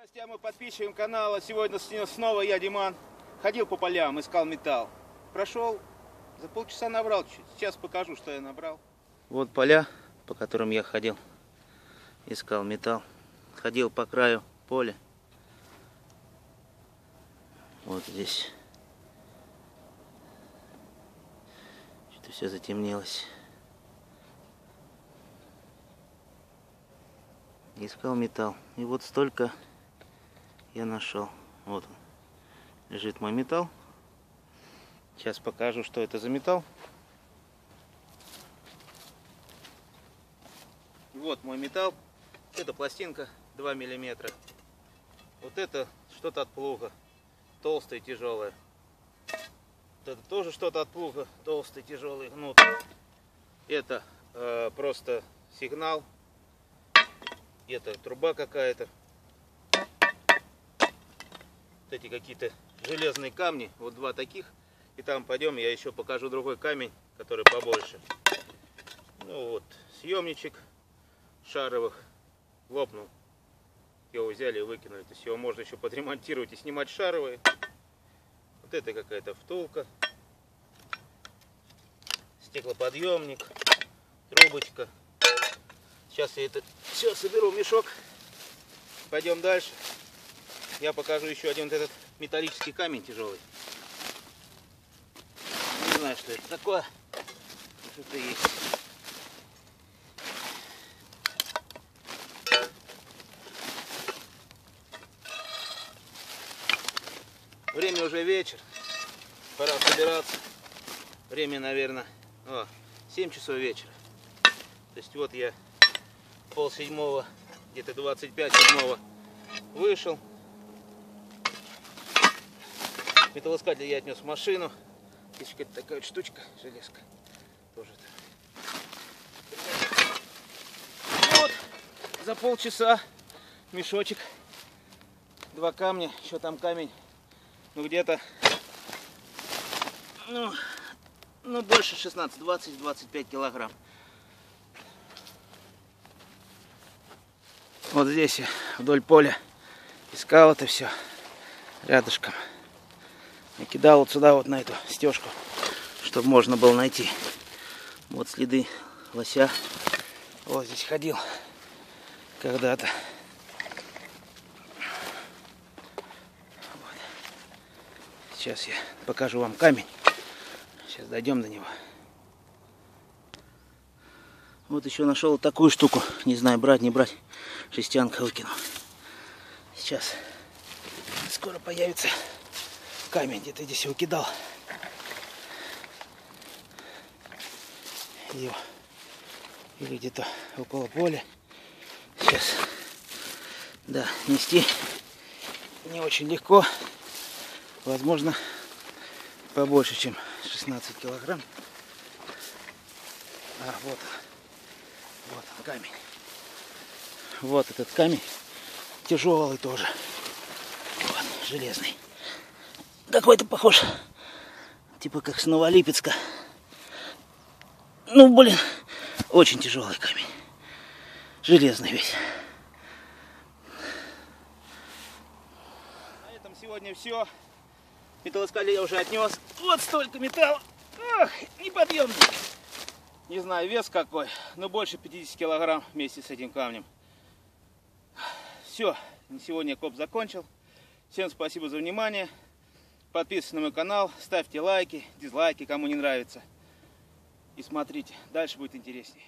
Гостям и подписчикам канала сегодня снова я, Диман. Ходил по полям, искал металл. Прошел, за полчаса набрал чуть. Сейчас покажу, что я набрал. Вот поля, по которым я ходил. Искал металл. Ходил по краю поля. Вот здесь. Что-то все затемнелось. Искал металл. И вот столько я нашел. Вот он. Лежит мой металл. Сейчас покажу, что это за металл. Вот мой металл. Это пластинка 2 миллиметра. Вот это что-то от плуга. Толстое, тяжелое. Вот это тоже что-то от плуга. Толстый, тяжелый гнут. Это э, просто сигнал. Это труба какая-то. Вот эти какие-то железные камни. Вот два таких. И там пойдем, я еще покажу другой камень, который побольше. Ну вот, съемничек шаровых лопнул. Его взяли и выкинули. То есть его можно еще подремонтировать и снимать шаровые. Вот это какая-то втулка. Стеклоподъемник. Трубочка. Сейчас я это все соберу в мешок. Пойдем дальше. Я покажу еще один вот этот металлический камень тяжелый. Не знаю, что это такое. Что-то есть. Время уже вечер. Пора собираться. Время, наверное, о, 7 часов вечера. То есть вот я пол седьмого, где-то 25 седьмого вышел. Металлоискатель я отнес в машину. Здесь какая-то такая вот штучка, железка. Тоже. Вот, за полчаса мешочек. Два камня, еще там камень. Ну где-то, ну, ну больше 16, 20, 25 килограмм. Вот здесь вдоль поля искал это все рядышком. Я кидал вот сюда, вот на эту стежку, чтобы можно было найти. Вот следы лося. Вот здесь ходил когда-то. Вот. Сейчас я покажу вам камень. Сейчас дойдем до него. Вот еще нашел такую штуку. Не знаю, брать, не брать. Шестянка выкину. Сейчас скоро появится камень. Где-то здесь его кидал. Его. Или где-то около поля. Сейчас. Да, нести не очень легко. Возможно, побольше, чем 16 килограмм. А, вот он. Вот он, камень. Вот этот камень. Тяжелый тоже. Вот, железный. Какой-то похож. Типа как с Новолипецка. Ну, блин, очень тяжелый камень. Железный весь. На этом сегодня все. Металлоискатель я уже отнес. Вот столько металла. Ох, неподъемный. Не знаю, вес какой, но больше 50 килограмм вместе с этим камнем. Все, на сегодня коп закончил. Всем спасибо за внимание. Подписывайтесь на мой канал, ставьте лайки, дизлайки, кому не нравится. И смотрите, дальше будет интереснее.